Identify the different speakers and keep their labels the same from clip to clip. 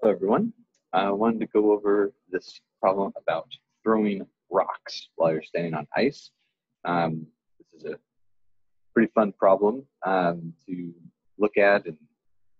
Speaker 1: Hello, everyone. I wanted to go over this problem about throwing rocks while you're standing on ice. Um, this is a pretty fun problem um, to look at and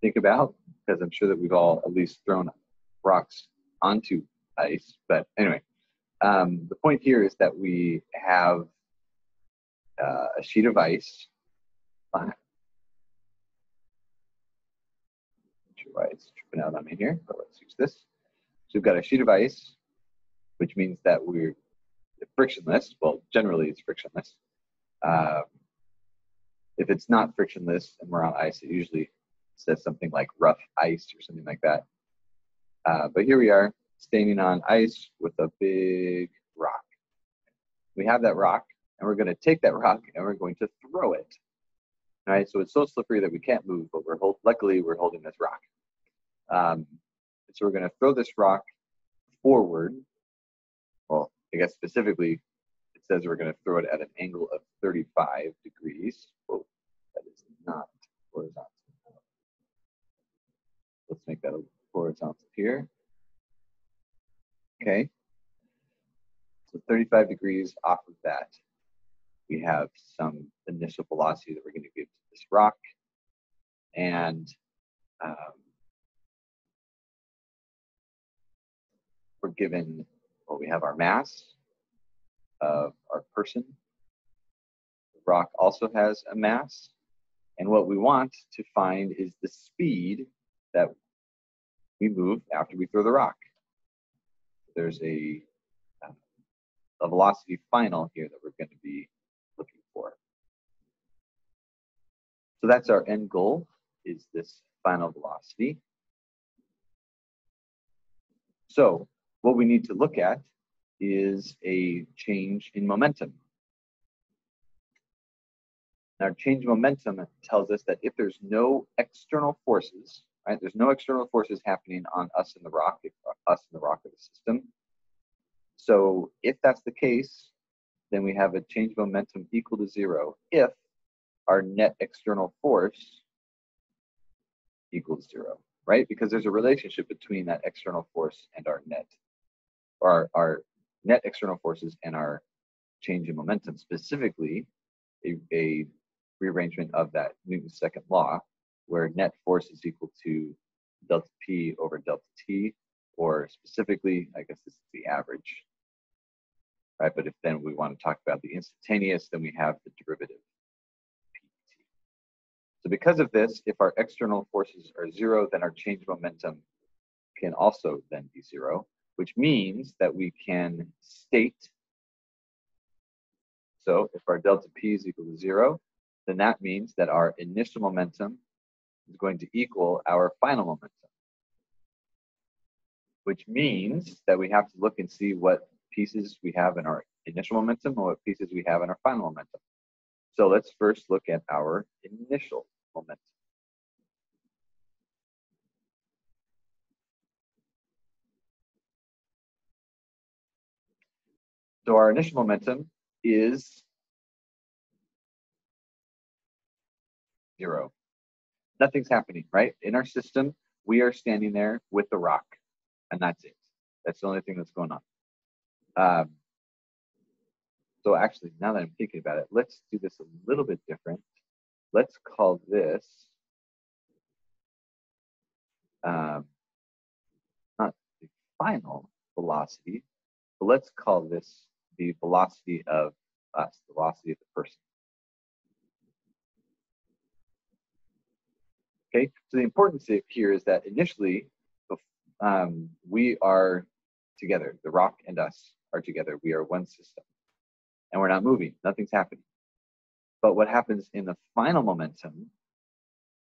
Speaker 1: think about because I'm sure that we've all at least thrown rocks onto ice. But anyway, um, the point here is that we have uh, a sheet of ice. Uh, why it's tripping out on me here, but let's use this. So we've got a sheet of ice, which means that we're frictionless. Well, generally it's frictionless. Um, if it's not frictionless and we're on ice, it usually says something like rough ice or something like that. Uh, but here we are standing on ice with a big rock. We have that rock and we're going to take that rock and we're going to throw it. All right, so it's so slippery that we can't move, but we're hold, luckily we're holding this rock. Um, so we're going to throw this rock forward. Well, I guess specifically, it says we're going to throw it at an angle of 35 degrees. Whoa, that is not horizontal. Let's make that a horizontal here. Okay. So 35 degrees off of that, we have some initial velocity that we're going to give to this rock. And um, we're given, well, we have our mass of our person. The rock also has a mass. And what we want to find is the speed that we move after we throw the rock. There's a, uh, a velocity final here that we're going to be looking for. So that's our end goal, is this final velocity. So what we need to look at is a change in momentum. Now, change momentum tells us that if there's no external forces, right, there's no external forces happening on us in the rock, us in the rock of the system. So if that's the case, then we have a change momentum equal to zero if our net external force equals zero, right? Because there's a relationship between that external force and our net our, our net external forces and our change in momentum, specifically a, a rearrangement of that Newton's second law, where net force is equal to delta P over delta T, or specifically, I guess this is the average, right? But if then we want to talk about the instantaneous, then we have the derivative. So because of this, if our external forces are zero, then our change momentum can also then be zero which means that we can state, so if our delta p is equal to zero, then that means that our initial momentum is going to equal our final momentum, which means that we have to look and see what pieces we have in our initial momentum and what pieces we have in our final momentum. So let's first look at our initial momentum. So our initial momentum is zero. Nothing's happening, right? In our system, we are standing there with the rock, and that's it. That's the only thing that's going on. Um, so actually, now that I'm thinking about it, let's do this a little bit different. Let's call this um, not the final velocity, but let's call this the velocity of us, the velocity of the person. Okay, so the importance here is that initially um, we are together, the rock and us are together. We are one system and we're not moving, nothing's happening. But what happens in the final momentum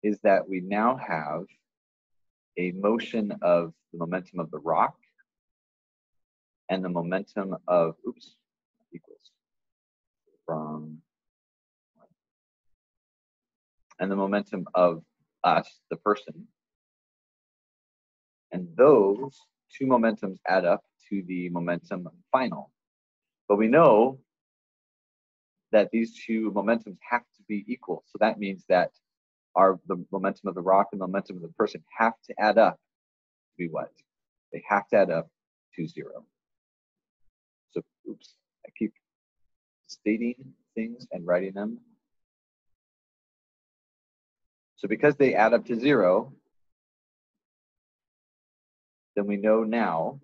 Speaker 1: is that we now have a motion of the momentum of the rock and the momentum of, oops, equals from and the momentum of us, the person. And those two momentums add up to the momentum final. But we know that these two momentums have to be equal. So that means that our the momentum of the rock and the momentum of the person have to add up to be what? They have to add up to zero. So, oops, I keep stating things and writing them. So because they add up to zero, then we know now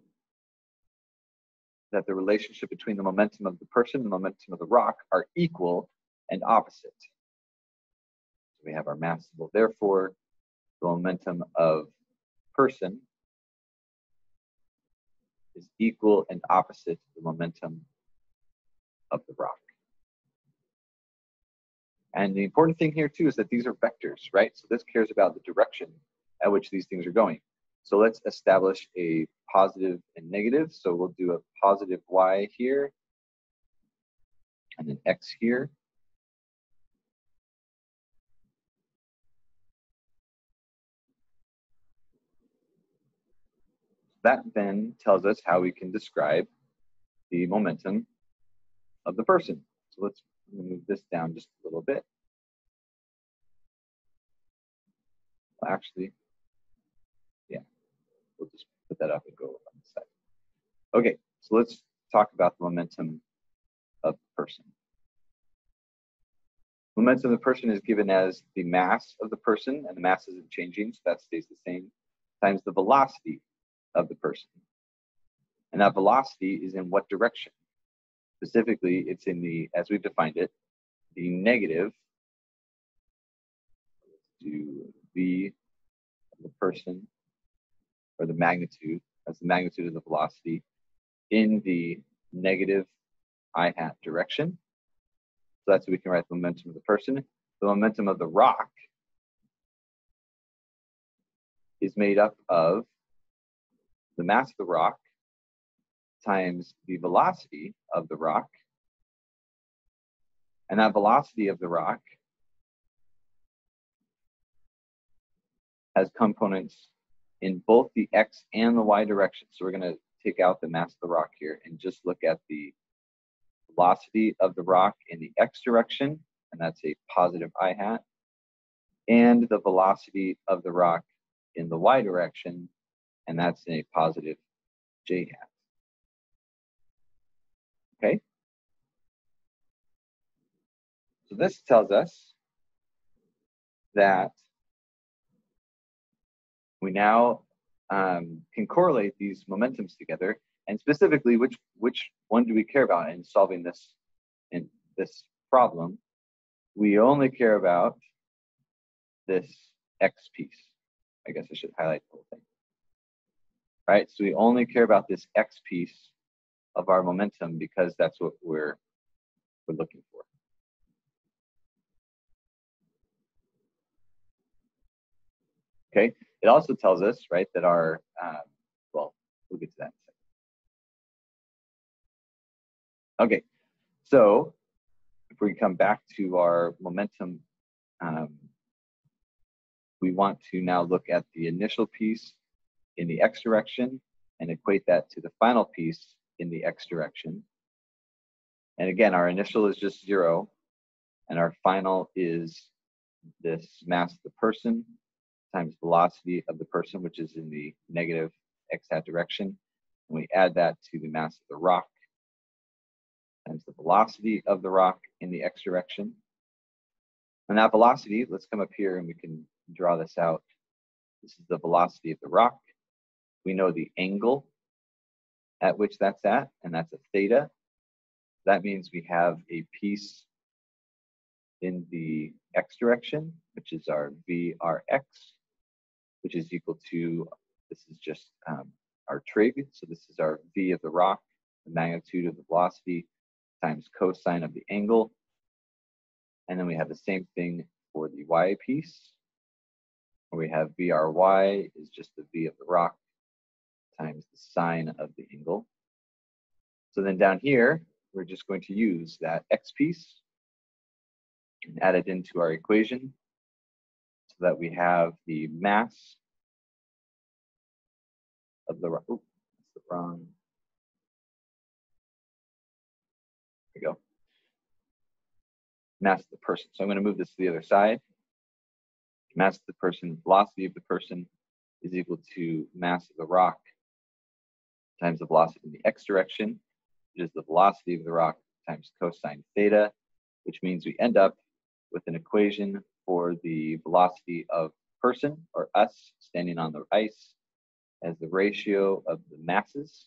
Speaker 1: that the relationship between the momentum of the person and the momentum of the rock are equal and opposite. So we have our mass symbol. Therefore, the momentum of person is equal and opposite the momentum of the rock. And the important thing here too is that these are vectors, right? So this cares about the direction at which these things are going. So let's establish a positive and negative. So we'll do a positive y here and an x here. That then tells us how we can describe the momentum of the person. So let's move this down just a little bit. Well, actually, yeah, we'll just put that up and go on the side. Okay, so let's talk about the momentum of the person. Momentum of the person is given as the mass of the person, and the mass isn't changing, so that stays the same, times the velocity of the person. And that velocity is in what direction? Specifically, it's in the, as we've defined it, the negative, v of the person, or the magnitude, as the magnitude of the velocity, in the negative i hat direction. So that's what we can write the momentum of the person. The momentum of the rock is made up of the mass of the rock times the velocity of the rock. And that velocity of the rock has components in both the x and the y direction. So we're going to take out the mass of the rock here and just look at the velocity of the rock in the x direction, and that's a positive i hat, and the velocity of the rock in the y direction, and that's a positive j hat. Okay? So this tells us that we now um, can correlate these momentums together and specifically which which one do we care about in solving this in this problem we only care about this x piece i guess i should highlight the whole thing right? So we only care about this x piece of our momentum because that's what we're we're looking for. Okay, it also tells us, right, that our, um, well, we'll get to that Okay, so if we come back to our momentum, um, we want to now look at the initial piece in the x direction and equate that to the final piece in the x direction. And again, our initial is just zero, and our final is this mass of the person times velocity of the person, which is in the negative x hat direction. And we add that to the mass of the rock times the velocity of the rock in the x direction. And that velocity, let's come up here and we can draw this out. This is the velocity of the rock. We know the angle at which that's at, and that's a theta. That means we have a piece in the x direction, which is our VRX, which is equal to, this is just um, our trig. So this is our V of the rock, the magnitude of the velocity times cosine of the angle. And then we have the same thing for the y piece. Where we have VRY is just the V of the rock times the sine of the angle. So then down here, we're just going to use that x piece and add it into our equation so that we have the mass of the, rock. oh, that's the wrong, there we go. Mass of the person. So I'm going to move this to the other side. Mass of the person, velocity of the person, is equal to mass of the rock times the velocity in the x direction, which is the velocity of the rock times cosine theta, which means we end up with an equation for the velocity of person or us standing on the ice as the ratio of the masses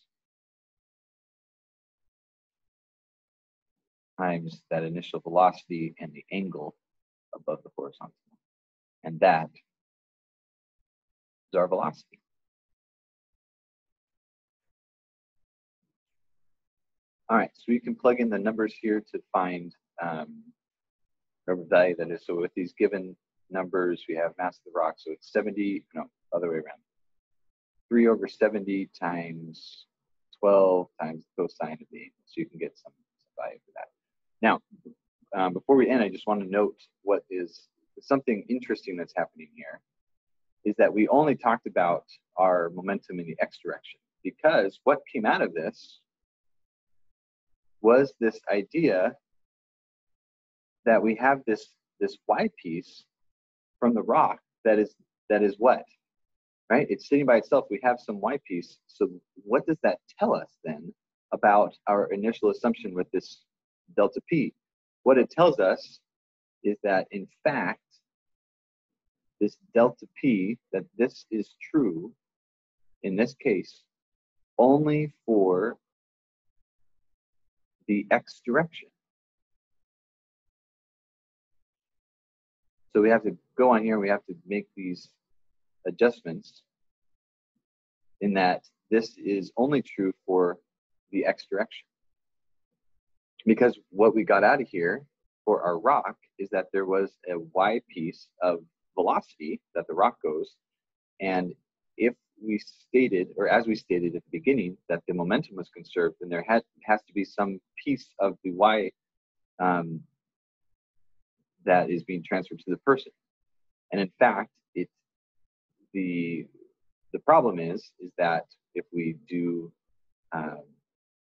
Speaker 1: times that initial velocity and the angle above the horizontal. And that is our velocity. All right, so we can plug in the numbers here to find um, whatever value that is. So with these given numbers, we have mass of the rock. So it's 70, no, other way around. 3 over 70 times 12 times cosine of the angle. So you can get some, some value for that. Now, um, before we end, I just want to note what is something interesting that's happening here is that we only talked about our momentum in the x direction because what came out of this was this idea that we have this this y piece from the rock that is that is what? Right? It's sitting by itself. We have some y piece. So what does that tell us then about our initial assumption with this delta p? What it tells us is that in fact this delta p that this is true in this case only for the x direction. So we have to go on here and we have to make these adjustments in that this is only true for the x direction. Because what we got out of here for our rock is that there was a y piece of velocity that the rock goes. And if we stated, or as we stated at the beginning, that the momentum was conserved, then there had, has to be some piece of the y um, that is being transferred to the person. And in fact, it the the problem is is that if we do um,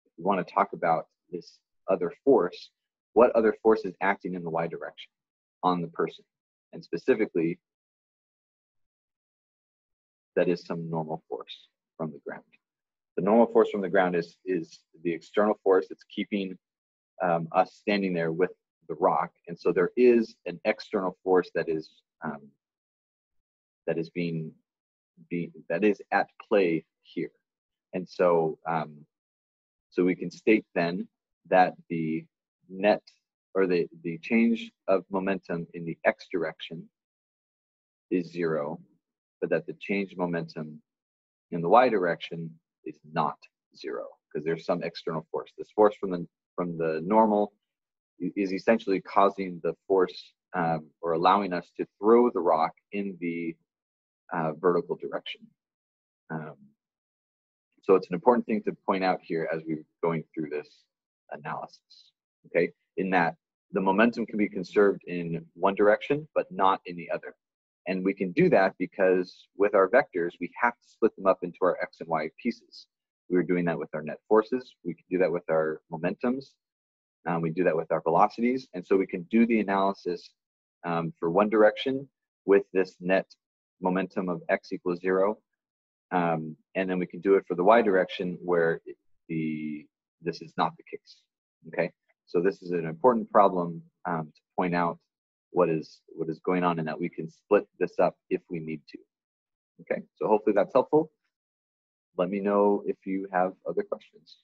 Speaker 1: if we want to talk about this other force, what other force is acting in the y direction on the person? And specifically, that is some normal force from the ground. The normal force from the ground is, is the external force that's keeping um, us standing there with the rock. And so there is an external force that is um, that is being, be, that is at play here. And so um, so we can state then that the net or the, the change of momentum in the x direction is zero but that the change momentum in the y direction is not zero because there's some external force. This force from the from the normal is essentially causing the force um, or allowing us to throw the rock in the uh, vertical direction. Um, so it's an important thing to point out here as we're going through this analysis. Okay, in that the momentum can be conserved in one direction, but not in the other. And we can do that because with our vectors, we have to split them up into our x and y pieces. We were doing that with our net forces. We can do that with our momentums. Um, we do that with our velocities. And so we can do the analysis um, for one direction with this net momentum of x equals zero. Um, and then we can do it for the y direction where the this is not the case. Okay, so this is an important problem um, to point out what is what is going on and that we can split this up if we need to. Okay, so hopefully that's helpful. Let me know if you have other questions.